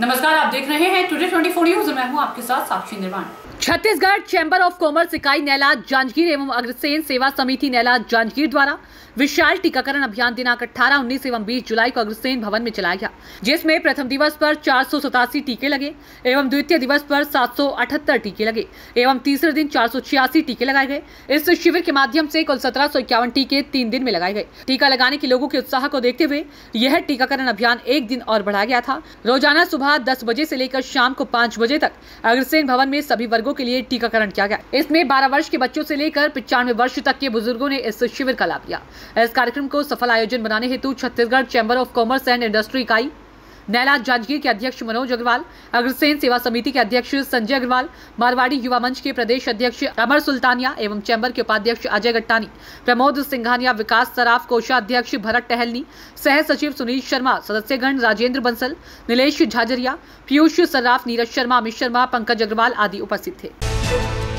नमस्कार आप देख रहे हैं टुडे 24 न्यूज़ मैं हूँ आपके साथ साक्षी निर्माण छत्तीसगढ़ चैंबर ऑफ़ कॉमर्स इकाई नैला जांजगीर एवं अग्रसेन सेवा समिति नैला जांजगीर द्वारा विशाल टीकाकरण अभियान दिनांक 18, 19 एवं 20 जुलाई को अग्रसेन भवन में चलाया गया जिसमें प्रथम दिवस पर चार सौ सतासी टीके लगे एवं द्वितीय दिवस पर सात सौ अठहत्तर टीके लगे एवं तीसरे दिन चार सौ छियासी टीके लगाए गए। इस शिविर के माध्यम से कुल सत्रह सौ इक्यावन टीके तीन दिन में लगाए गए। टीका लगाने के लोगों के उत्साह को देखते हुए यह टीकाकरण अभियान एक दिन और बढ़ाया गया था। रोज़ाना सुबह दस बजे से लेकर शाम को पाँच बजे तक अग्रसेन भवन में सभी वर्गो के लिए टीकाकरण किया गया। इसमें बारह वर्ष के बच्चों से लेकर पिचानवे वर्ष तक के बुजुर्गो ने इस शिविर का लाभ लिया। इस कार्यक्रम को सफल आयोजन बनाने हेतु Chhattisgarh chamber of commerce and industry इकाई नैला जांजगीर के अध्यक्ष मनोज अग्रवाल, अग्रसेन सेवा समिति के अध्यक्ष संजय अग्रवाल, मारवाड़ी युवा मंच के प्रदेश अध्यक्ष अमर सुल्तानिया एवं चैम्बर के उपाध्यक्ष अजय गट्टानी, प्रमोद सिंघानिया, विकास सराफ, कोषाध्यक्ष भरत टहलनी, सह सचिव सुनील शर्मा, सदस्यगण राजेंद्र बंसल, नीलेश झाजरिया पीयूष सर्राफ नीरज शर्मा, अमित शर्मा, पंकज अग्रवाल आदि उपस्थित थे।